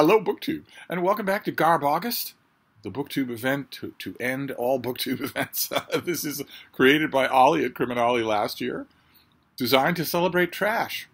Hello, BookTube, and welcome back to Garbaugust, the BookTube event to, to end all BookTube events. this is created by Ollie at Criminali last year, designed to celebrate trash.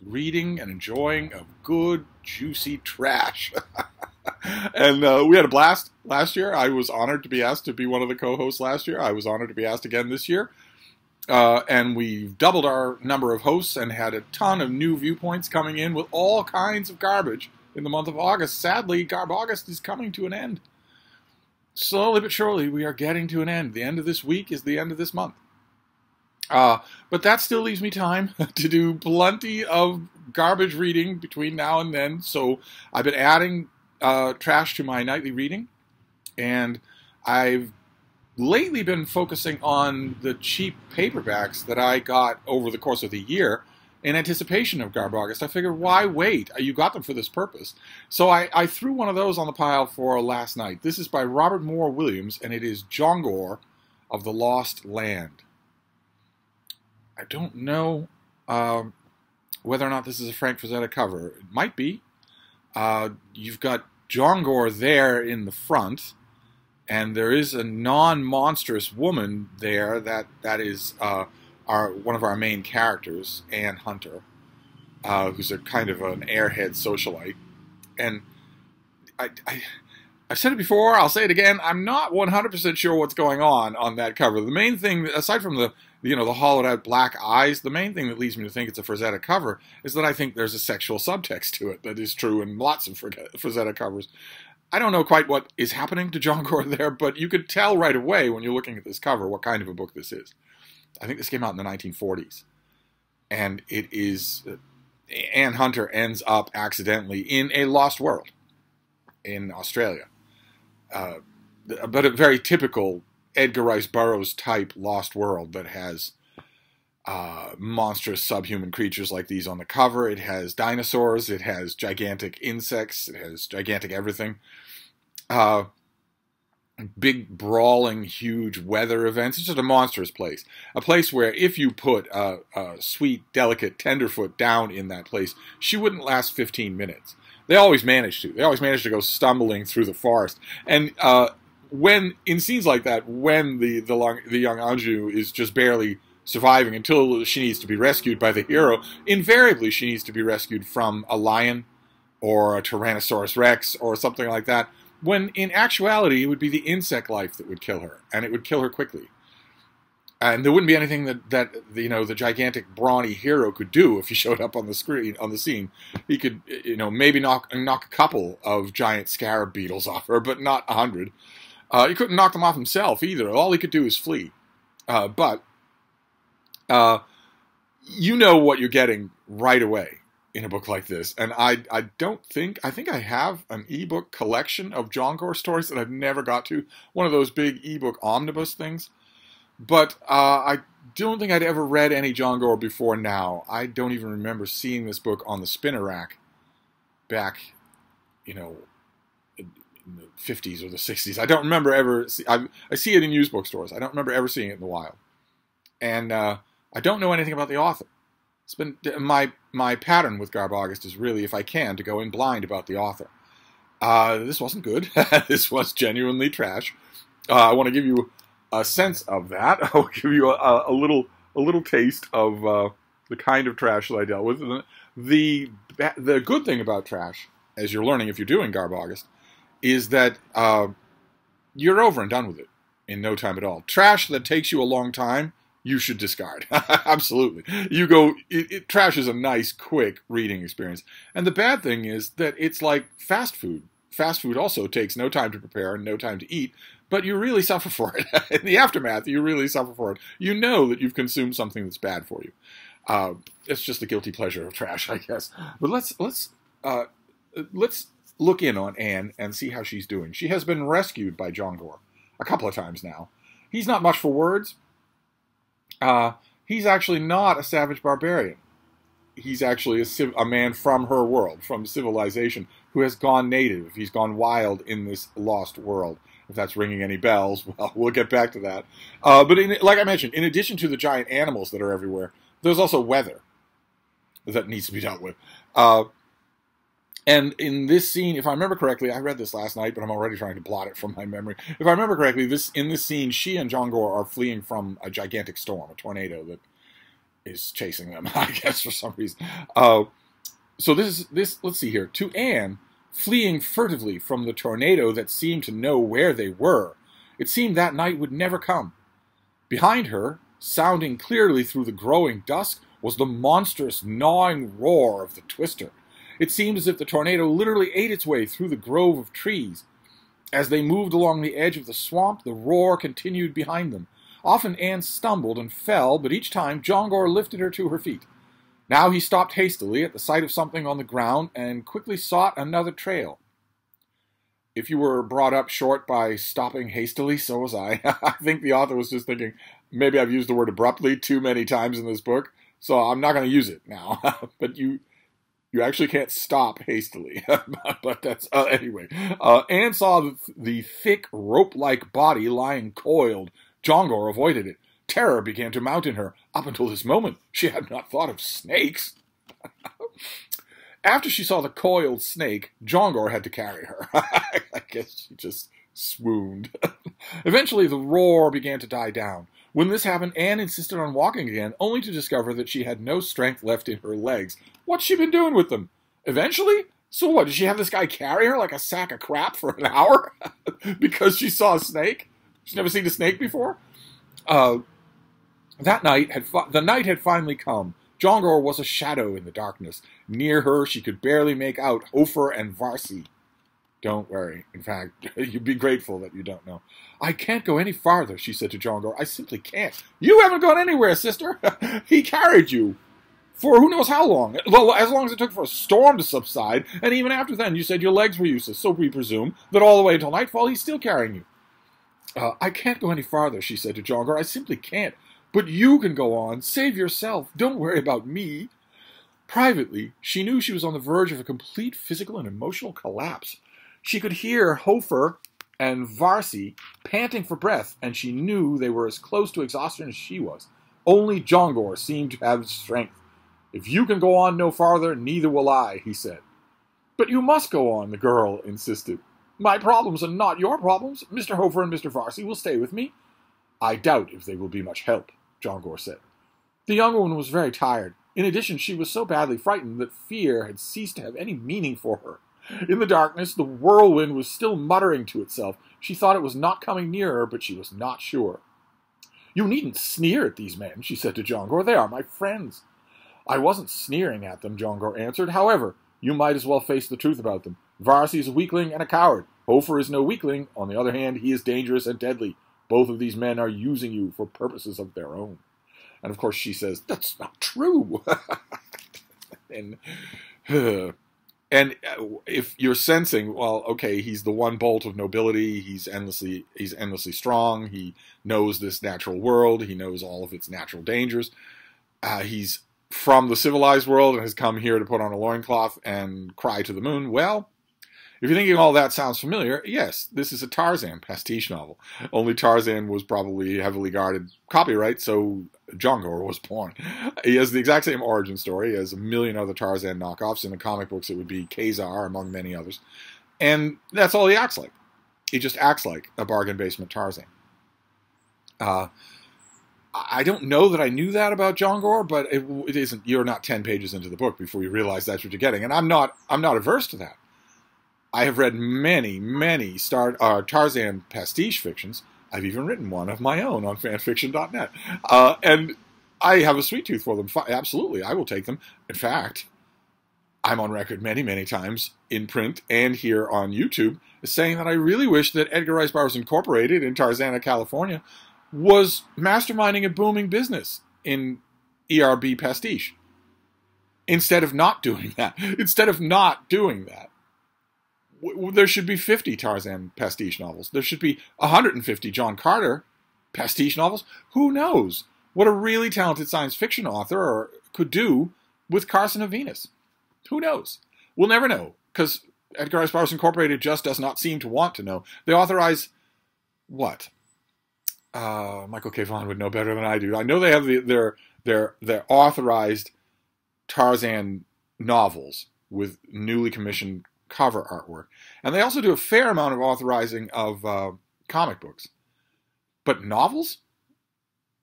Reading and enjoying of good, juicy trash. and uh, we had a blast last year. I was honored to be asked to be one of the co hosts last year. I was honored to be asked again this year. Uh, and we've doubled our number of hosts and had a ton of new viewpoints coming in with all kinds of garbage in the month of August. Sadly, Garbaugust is coming to an end. Slowly but surely, we are getting to an end. The end of this week is the end of this month. Uh, but that still leaves me time to do plenty of garbage reading between now and then. So I've been adding uh, trash to my nightly reading, and I've lately been focusing on the cheap paperbacks that I got over the course of the year in anticipation of Garbaugust. I figured, why wait? You got them for this purpose. So I, I threw one of those on the pile for last night. This is by Robert Moore Williams, and it is Jongor of the Lost Land. I don't know um, whether or not this is a Frank Frazetta cover. It might be. Uh, you've got Jongor there in the front, and there is a non-monstrous woman there that that is uh, our one of our main characters, Anne Hunter, uh, who's a kind of an airhead socialite, and I, I I've said it before, I'll say it again. I'm not 100% sure what's going on on that cover. The main thing, aside from the you know the hollowed out black eyes, the main thing that leads me to think it's a Frazetta cover is that I think there's a sexual subtext to it that is true in lots of Frazetta covers. I don't know quite what is happening to Jongor there, but you could tell right away when you're looking at this cover what kind of a book this is. I think this came out in the 1940s, and it is uh, Anne Hunter ends up accidentally in a lost world in Australia, uh, but a very typical Edgar Rice Burroughs type lost world that has uh, monstrous subhuman creatures like these on the cover. It has dinosaurs. It has gigantic insects. It has gigantic everything. Uh, big brawling, huge weather events. It's just a monstrous place. A place where if you put a, a, sweet, delicate tenderfoot down in that place, she wouldn't last 15 minutes. They always manage to. They always manage to go stumbling through the forest. And uh, when in scenes like that, when the the, long, the young Anju is just barely surviving until she needs to be rescued by the hero, invariably she needs to be rescued from a lion or a Tyrannosaurus Rex or something like that when in actuality it would be the insect life that would kill her, and it would kill her quickly. And there wouldn't be anything that, that you know the gigantic brawny hero could do if he showed up on the screen on the scene. He could you know maybe knock knock a couple of giant scarab beetles off her, but not a hundred. Uh, he couldn't knock them off himself either. All he could do is flee. Uh, but uh, you know what you're getting right away in a book like this. And I, I don't think, I think I have an ebook collection of Jongor stories that I've never got to. One of those big ebook omnibus things. But uh, I don't think I'd ever read any Jongor before now. I don't even remember seeing this book on the spinner rack back, you know, in the 50s or the 60s. I don't remember ever, see, I, I see it in used bookstores. I don't remember ever seeing it in the wild. And uh, I don't know anything about the author. It's been my my pattern with Garbaugust is really, if I can, to go in blind about the author. Uh, this wasn't good. this was genuinely trash. Uh, I want to give you a sense of that. I'll give you a, a little a little taste of uh, the kind of trash that I dealt with. The the good thing about trash, as you're learning if you're doing Garb August, is that uh, you're over and done with it in no time at all. Trash that takes you a long time you should discard. Absolutely. You go, it, it, trash is a nice, quick reading experience. And the bad thing is that it's like fast food. Fast food also takes no time to prepare and no time to eat, but you really suffer for it. In the aftermath, you really suffer for it. You know that you've consumed something that's bad for you. Uh, it's just the guilty pleasure of trash, I guess. But let's let's uh, let's look in on Anne and see how she's doing. She has been rescued by John Jongor a couple of times now. He's not much for words, uh, he's actually not a savage barbarian. He's actually a, a, man from her world, from civilization, who has gone native. He's gone wild in this lost world. If that's ringing any bells, well, we'll get back to that. Uh, but in, like I mentioned, in addition to the giant animals that are everywhere, there's also weather that needs to be dealt with. Uh, And in this scene, if I remember correctly, I read this last night, but I'm already trying to blot it from my memory. If I remember correctly, this in this scene, she and Jongor are fleeing from a gigantic storm, a tornado that is chasing them. I guess for some reason. Uh, so this is this. Let's see here. To Anne, fleeing furtively from the tornado that seemed to know where they were, it seemed that night would never come. Behind her, sounding clearly through the growing dusk, was the monstrous gnawing roar of the twister. It seemed as if the tornado literally ate its way through the grove of trees. As they moved along the edge of the swamp, the roar continued behind them. Often Anne stumbled and fell, but each time Jongor lifted her to her feet. Now he stopped hastily at the sight of something on the ground and quickly sought another trail. If you were brought up short by stopping hastily, so was I. I think the author was just thinking, maybe I've used the word abruptly too many times in this book, so I'm not going to use it now. but you you actually can't stop hastily. but that's uh, anyway. Uh, Anne saw the, the thick rope-like body lying coiled. Jongor avoided it. Terror began to mount in her. Up until this moment, she had not thought of snakes. After she saw the coiled snake, Jongor had to carry her. I guess she just swooned. Eventually, the roar began to die down. When this happened, Anne insisted on walking again, only to discover that she had no strength left in her legs. What's she been doing with them? Eventually? So what, did she have this guy carry her like a sack of crap for an hour? because she saw a snake? She's never seen a snake before? Uh, that night had the night had finally come. Jongor was a shadow in the darkness. Near her, she could barely make out Hofer and Varsi. Don't worry. In fact, you'd be grateful that you don't know. I can't go any farther, she said to John. I simply can't. You haven't gone anywhere, sister. he carried you for who knows how long. Well, as long as it took for a storm to subside, and even after then, you said your legs were useless, so we presume that all the way until nightfall he's still carrying you. Uh, I can't go any farther, she said to John. I simply can't. But you can go on. Save yourself. Don't worry about me. Privately, she knew she was on the verge of a complete physical and emotional collapse. She could hear Hofer and Varsi panting for breath, and she knew they were as close to exhaustion as she was. Only Jongor seemed to have strength. If you can go on no farther, neither will I, he said. But you must go on, the girl insisted. My problems are not your problems. Mr. Hofer and Mr. Varsi will stay with me. I doubt if they will be much help, Jongor said. The young woman was very tired. In addition, she was so badly frightened that fear had ceased to have any meaning for her. In the darkness, the whirlwind was still muttering to itself. She thought it was not coming nearer, but she was not sure. You needn't sneer at these men, she said to Jongor. They are my friends. I wasn't sneering at them, Jongor answered. However, you might as well face the truth about them. Varsi is a weakling and a coward. Hofer is no weakling. On the other hand, he is dangerous and deadly. Both of these men are using you for purposes of their own. And of course, she says, That's not true. and. And uh, if you're sensing well okay he's the one bolt of nobility he's endlessly he's endlessly strong he knows this natural world he knows all of its natural dangers uh, he's from the civilized world and has come here to put on a loincloth and cry to the moon well if you're thinking all that sounds familiar, yes, this is a Tarzan pastiche novel. Only Tarzan was probably heavily guarded copyright, so Gore was born. He has the exact same origin story as a million other Tarzan knockoffs. In the comic books, it would be Ka-Zar, among many others. And that's all he acts like. He just acts like a bargain basement Tarzan. Uh, I don't know that I knew that about Jongor, but it, it isn't. You're not ten pages into the book before you realize that's what you're getting, and I'm not. I'm not averse to that. I have read many, many Star, uh, Tarzan pastiche fictions. I've even written one of my own on fanfiction.net. Uh, and I have a sweet tooth for them. Absolutely, I will take them. In fact, I'm on record many, many times in print and here on YouTube saying that I really wish that Edgar Rice Burroughs Incorporated in Tarzana, California was masterminding a booming business in ERB pastiche. Instead of not doing that, instead of not doing that, there should be 50 Tarzan pastiche novels. There should be 150 John Carter pastiche novels. Who knows what a really talented science fiction author could do with Carson of Venus? Who knows? We'll never know because Edgar Rice Burroughs Incorporated just does not seem to want to know. They authorize what? Uh, Michael K. Vaughan would know better than I do. I know they have the, their their their authorized Tarzan novels with newly commissioned cover artwork. And they also do a fair amount of authorizing of uh, comic books. But novels?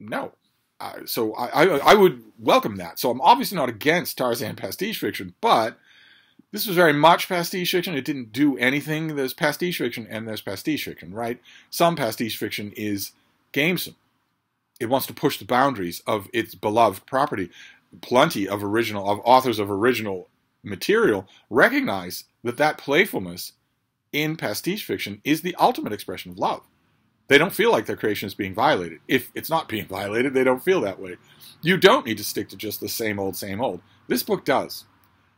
No. Uh, so I, I, I would welcome that. So I'm obviously not against Tarzan pastiche fiction, but this was very much pastiche fiction. It didn't do anything. There's pastiche fiction and there's pastiche fiction, right? Some pastiche fiction is gamesome. It wants to push the boundaries of its beloved property. Plenty of original of authors of original material recognize that that playfulness in pastiche fiction is the ultimate expression of love. They don't feel like their creation is being violated. If it's not being violated, they don't feel that way. You don't need to stick to just the same old, same old. This book does.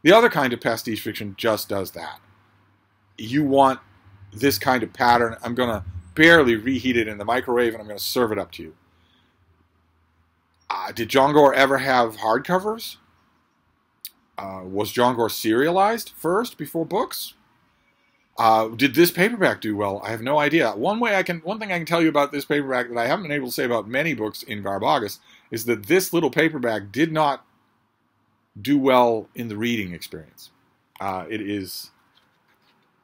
The other kind of pastiche fiction just does that. You want this kind of pattern. I'm going to barely reheat it in the microwave and I'm going to serve it up to you. Uh, did Jongor ever have hardcovers? Uh, was Jongor serialized first before books? Uh, did this paperback do well? I have no idea. One way I can, one thing I can tell you about this paperback that I haven't been able to say about many books in Garbaugust is that this little paperback did not do well in the reading experience. Uh, it is,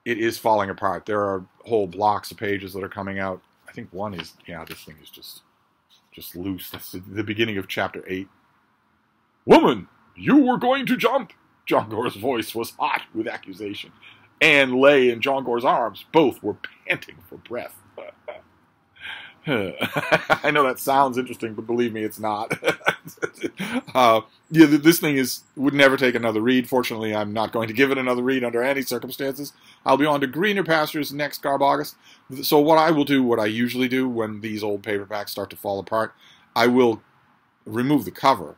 it is falling apart. There are whole blocks of pages that are coming out. I think one is, yeah, this thing is just, just loose. That's the, the beginning of chapter eight. Woman, you were going to jump. Jongor's voice was hot with accusation. Anne lay in Jongor's arms. Both were panting for breath. I know that sounds interesting, but believe me, it's not. uh, yeah, this thing is would never take another read. Fortunately, I'm not going to give it another read under any circumstances. I'll be on to greener pastures next Garbaugust. So what I will do, what I usually do when these old paperbacks start to fall apart, I will remove the cover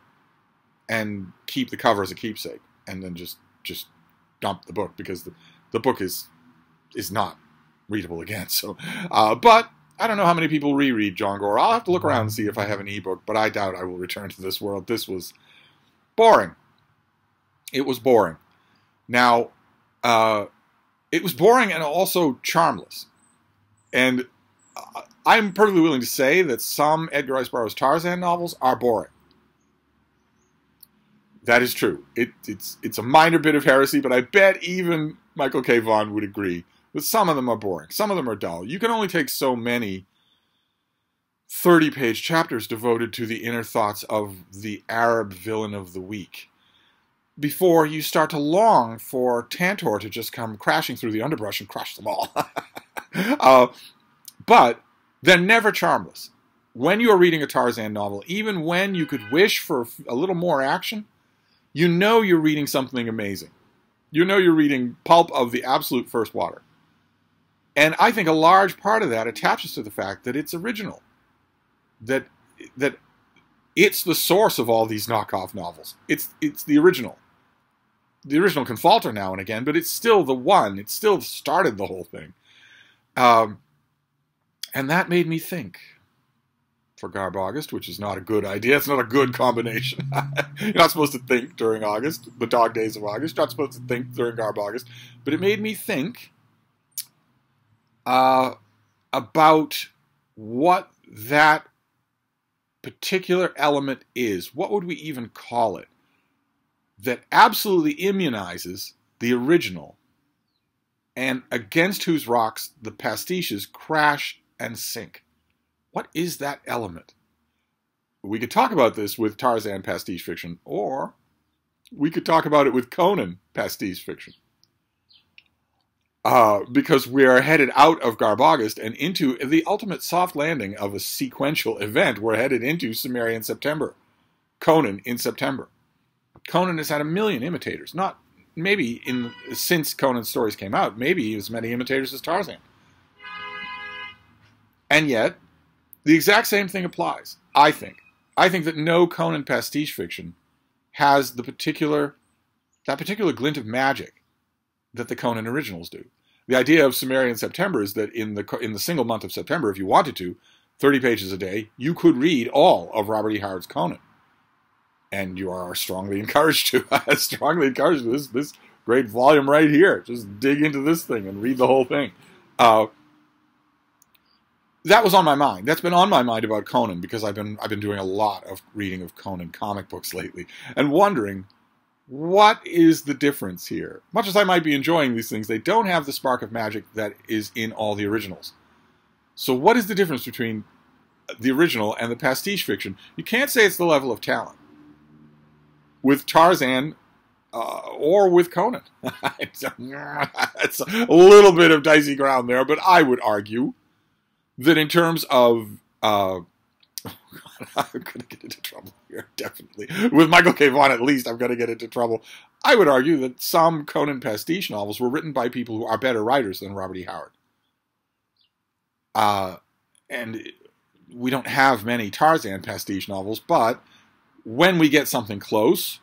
and keep the cover as a keepsake, and then just just dump the book because the the book is is not readable again. So, uh, but I don't know how many people reread Jongor. I'll have to look around and see if I have an ebook, but I doubt I will return to this world. This was boring. It was boring. Now, uh, it was boring and also charmless. And uh, I'm perfectly willing to say that some Edgar Rice Burroughs Tarzan novels are boring. That is true. It, it's it's a minor bit of heresy, but I bet even Michael K. Vaughan would agree that some of them are boring. Some of them are dull. You can only take so many 30 page chapters devoted to the inner thoughts of the Arab villain of the week before you start to long for Tantor to just come crashing through the underbrush and crush them all. uh, but they're never charmless. When you are reading a Tarzan novel, even when you could wish for a little more action, you know you're reading something amazing. You know you're reading pulp of the absolute first water. And I think a large part of that attaches to the fact that it's original. That that it's the source of all these knockoff novels. It's it's the original. The original can falter now and again, but it's still the one. It still started the whole thing. Um, and that made me think for Garbaugust, which is not a good idea. It's not a good combination. You're not supposed to think during August, the dog days of August. You're not supposed to think during Garbaugust. But it made me think uh, about what that particular element is. What would we even call it? That absolutely immunizes the original and against whose rocks the pastiches crash and sink. What is that element? We could talk about this with Tarzan pastiche fiction, or we could talk about it with Conan pastiche fiction. Uh, because we are headed out of Garbaugust and into the ultimate soft landing of a sequential event. We're headed into Cimmerian September, Conan in September. Conan has had a million imitators, not maybe in since Conan's stories came out, maybe as many imitators as Tarzan. And yet, the exact same thing applies, I think. I think that no Conan pastiche fiction has the particular that particular glint of magic that the Conan originals do. The idea of Cimmerian September is that in the in the single month of September, if you wanted to, 30 pages a day, you could read all of Robert E. Howard's Conan. And you are strongly encouraged to. strongly encouraged this this great volume right here. Just dig into this thing and read the whole thing. Uh, that was on my mind. That's been on my mind about Conan because I've been I've been doing a lot of reading of Conan comic books lately and wondering what is the difference here? Much as I might be enjoying these things, they don't have the spark of magic that is in all the originals. So, what is the difference between the original and the pastiche fiction? You can't say it's the level of talent. With Tarzan uh, or with Conan. it's, a, it's, a, little bit of dicey ground there, but I would argue that in terms of. Uh, I'm going to get into trouble here, definitely. With Michael K. Vaughan, at least, I'm going to get into trouble. I would argue that some Conan pastiche novels were written by people who are better writers than Robert E. Howard. Uh, and we don't have many Tarzan pastiche novels, but when we get something close,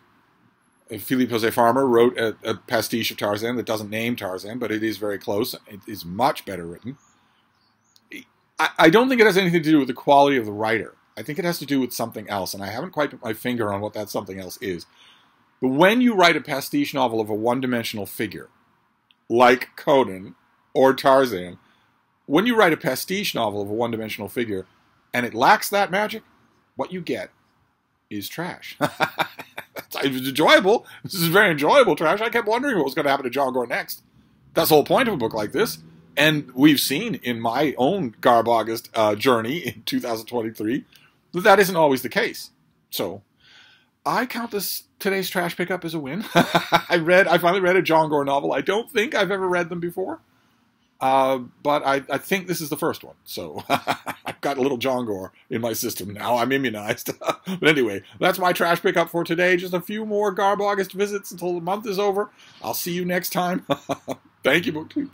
Philip Jose Farmer wrote a, a, pastiche of Tarzan that doesn't name Tarzan, but it is very close. It is much better written. I, I don't think it has anything to do with the quality of the writer. I think it has to do with something else, and I haven't quite put my finger on what that something else is. But when you write a pastiche novel of a one dimensional figure, like Conan or Tarzan, when you write a pastiche novel of a one dimensional figure and it lacks that magic, what you get is trash. it was enjoyable. This is very enjoyable trash. I kept wondering what was going to happen to Jongor next. That's the whole point of a book like this. And we've seen in my own Garbaugust uh, journey in 2023 that that isn't always the case. So I count this today's trash pickup as a win. I read, I finally read a Jongor novel. I don't think I've ever read them before. Uh, but I, I, think this is the first one. So I've got a little Jongor in my system now. I'm immunized. but anyway, that's my trash pickup for today. Just a few more Garbaugust visits until the month is over. I'll see you next time. Thank you, BookTube.